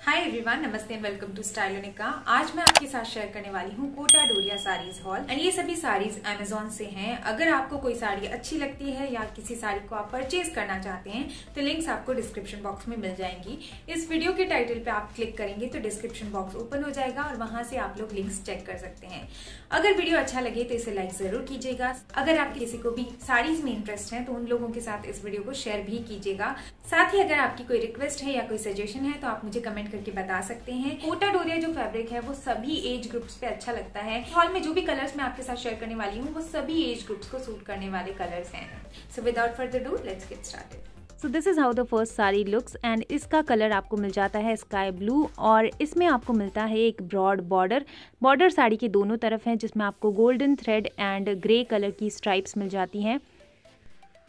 हाय everyone नमस्ते and welcome to Stylonica आज मैं आपके साथ शेयर करने वाली हूँ कोटा डोरिया साड़ीज हॉल। एंड ये सभी साड़ीज अमेजोन से हैं। अगर आपको कोई साड़ी अच्छी लगती है या किसी साड़ी को आप परचेज करना चाहते हैं तो लिंक्स आपको डिस्क्रिप्शन बॉक्स में मिल जाएँगी। इस वीडियो के टाइटल पे आप क्लिक करेंगे तो डिस्क्रिप्शन बॉक्स ओपन हो जाएगा और वहाँ से आप लोग लिंक्स चेक कर सकते हैं। अगर वीडियो अच्छा लगे तो इसे लाइक ज़रूर कीजिएगा। अगर आप किसी को भी साड़ीज में इंटरेस्ट है तो उन लोगों के साथ इस वीडियो को शेयर भी कीजिएगा। साथ ही अगर आपकी कोई रिक्वेस्ट है या कोई सजेशन है तो आप मुझे कमेंट करके बता सकते हैं। कोटा डोरिया जो फैब्रिक है, वो सभी एज ग्रुप्स पे अच्छा लगता है। हॉल में जो भी कलर्स मैं आपके साथ शेयर करने वाली हूँ, वो सभी एज ग्रुप्स को सूट करने वाले कलर्स हैं। So without further ado let's get started so this is how the first sari looks and इसका कलर आपको मिल जाता है स्काई ब्लू और इसमें आपको मिलता है एक ब्रॉड बॉर्डर बॉर्डर साड़ी के दोनों तरफ़ है जिसमें आपको golden thread and grey colour की स्ट्राइप्स मिल जाती हैं।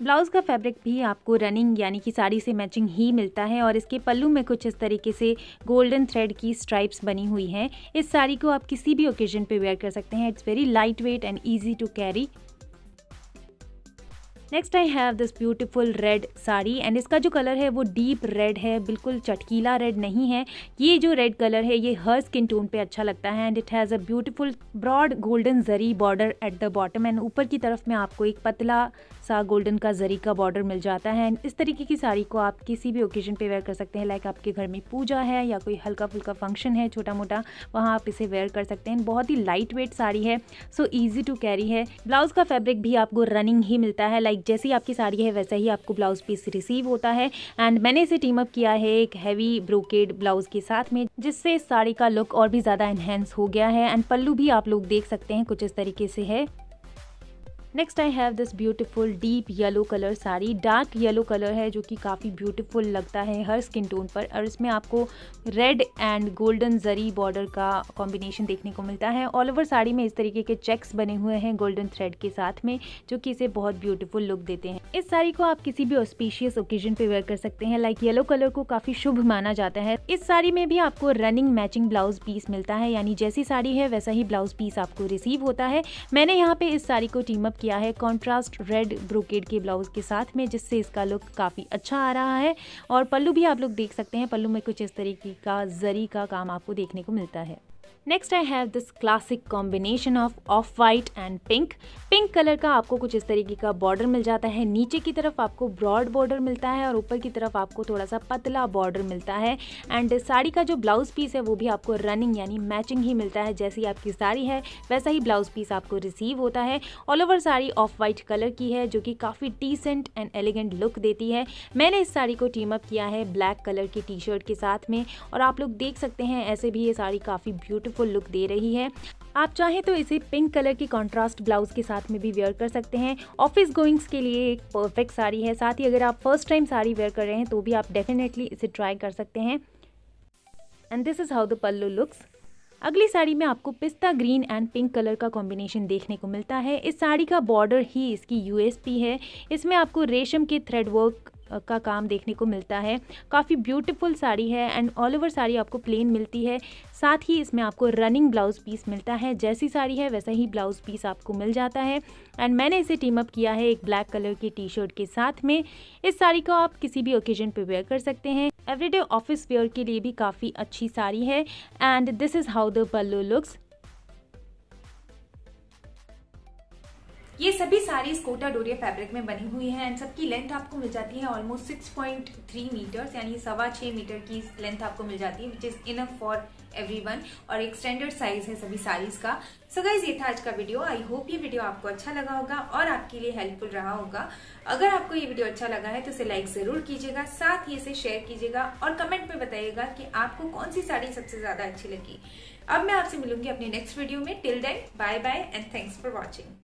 ब्लाउज़ का फैब्रिक भी आपको रनिंग यानी कि साड़ी से मैचिंग ही मिलता है और इसके पल्लू में कुछ इस तरीके से गोल्डन थ्रेड की स्ट्राइप्स बनी हुई हैं। इस साड़ी को आप किसी भी ओकेजन पे वेयर कर सकते हैं। It's very light weight and easy to carry next I have this beautiful red sari and इसका जो कलर है वो डीप रेड है बिल्कुल चटकीला रेड नहीं है ये जो रेड कलर है ये हर स्किन टोन पे अच्छा लगता है and it has a beautiful broad golden zari border at the bottom and ऊपर की तरफ़ में आपको एक पतला सा गोल्डन का जरी का बॉर्डर मिल जाता है एंड इस तरीके की साड़ी को आप किसी भी ओकेजन पे वेयर कर सकते हैं लाइक आपके घर में पूजा है या कोई हल्का फुल्का फ़ंक्शन है छोटा मोटा वहाँ आप इसे वेयर कर सकते हैं बहुत ही लाइट वेट साड़ी है सो ईजी टू कैरी है ब्लाउज़ का फैब्रिक भी आपको रनिंग ही मिलता है लाइक जैसी आपकी साड़ी है, वैसा ही आपको ब्लाउज पीस रिसीव होता है। एंड मैंने इसे टीम अप किया है एक हैवी ब्रोकेड ब्लाउज के साथ में, जिससे साड़ी का लुक और भी ज़्यादा एनहेंस हो गया है। एंड पल्लू भी आप लोग देख सकते हैं कुछ इस तरीके से है। Next I have this beautiful deep yellow colour sari dark yellow colour है, जो कि काफ़ी ब्यूटीफुल लगता है हर स्किन टोन पर। और इसमें आपको red and golden zari border का कॉम्बिनेशन देखने को मिलता है। ऑल ओवर साड़ी में इस तरीके के चेक्स बने हुए हैं गोल्डन थ्रेड के साथ में, जो कि इसे बहुत ब्यूटीफुल लुक देते हैं। इस साड़ी को आप किसी भी ऑस्पिशियस ओकेजन पे वेयर कर सकते हैं। लाइक येलो कलर को काफ़ी शुभ माना जाता है। इस साड़ी में भी आपको रनिंग मैचिंग ब्लाउज पीस मिलता है। यानी जैसी साड़ी है, वैसा ही ब्लाउज पीस आपको रिसीव होता है। मैंने यहाँ पे इस साड़ी को टीम अप किया है कॉन्ट्रास्ट रेड ब्रोकेड के ब्लाउज के साथ में, जिससे इसका लुक काफ़ी अच्छा आ रहा है। और पल्लू भी आप लोग देख सकते हैं, पल्लू में कुछ इस तरीके का, जरी का काम आपको देखने को मिलता है। Next I have this classic combination of off white and pink pink colour का आपको कुछ इस तरीके का बॉर्डर मिल जाता है। नीचे की तरफ़ आपको ब्रॉड बॉर्डर मिलता है और ऊपर की तरफ़ आपको थोड़ा सा पतला बॉर्डर मिलता है। एंड साड़ी का जो ब्लाउज पीस है, वो भी आपको रनिंग यानी मैचिंग ही मिलता है, जैसी आपकी साड़ी है, वैसा ही ब्लाउज पीस आपको रिसीव होता है। All over sari off white colour की है, जो कि काफ़ी डिसेंट एंड एलिगेंट लुक देती है। मैंने इस साड़ी को टीम अप किया है ब्लैक कलर की टी शर्ट के साथ में। और आप लोग देख सकते हैं, ऐसे भी ये साड़ी काफ़ी ब्यूटीफुल ब्यूटीफुल लुक दे रही है। आप चाहें तो इसे पिंक कलर की कॉन्ट्रास्ट ब्लाउज के साथ में भी वेयर कर सकते हैं। ऑफ़िस गोइंग्स के लिए एक परफेक्ट साड़ी है। साथ ही अगर आप फ़र्स्ट टाइम साड़ी वेयर कर रहे हैं तो भी आप डेफिनेटली इसे ट्राई कर सकते हैं। And this is how the pallu looks अगली साड़ी में आपको पिस्ता ग्रीन एंड पिंक कलर का कॉम्बिनेशन देखने को मिलता है। इस साड़ी का बॉर्डर ही इसकी यूएसपी है। इसमें आपको रेशम के थ्रेड वर्क का काम देखने को मिलता है। काफ़ी ब्यूटीफुल साड़ी है एंड ऑल ओवर साड़ी आपको प्लेन मिलती है। साथ ही इसमें आपको रनिंग ब्लाउज पीस मिलता है। जैसी साड़ी है, वैसा ही ब्लाउज पीस आपको मिल जाता है। एंड मैंने इसे टीम अप किया है एक ब्लैक कलर की टी शर्ट के साथ में। इस साड़ी को आप किसी भी ओकेजन पे वेयर कर सकते हैं। एवरीडे ऑफ़िस वेयर के लिए भी काफ़ी अच्छी साड़ी है। And this is how the pallu looks ये सभी साड़ीज कोटा डोरिया फैब्रिक में बनी हुई है एंड सबकी लेंथ आपको मिल जाती है ऑलमोस्ट 6.3 मीटर्स यानी सवा छह मीटर की लेंथ आपको मिल जाती है which is enough for everyone और एक स्टैंडर्ड साइज़ है सभी साड़ीज का। सो so गाइज़ ये था आज का वीडियो आई होप ये वीडियो आपको अच्छा लगा होगा और आपके लिए हेल्पफुल रहा होगा। अगर आपको ये वीडियो अच्छा लगा है तो इसे लाइक ज़रूर कीजिएगा, साथ ही इसे शेयर कीजिएगा और कमेंट में बताइएगा कि आपको कौन सी साड़ी सबसे ज़्यादा अच्छी लगी। अब मैं आपसे मिलूँगी अपने नेक्स्ट वीडियो में. Till then bye bye and thanks for watching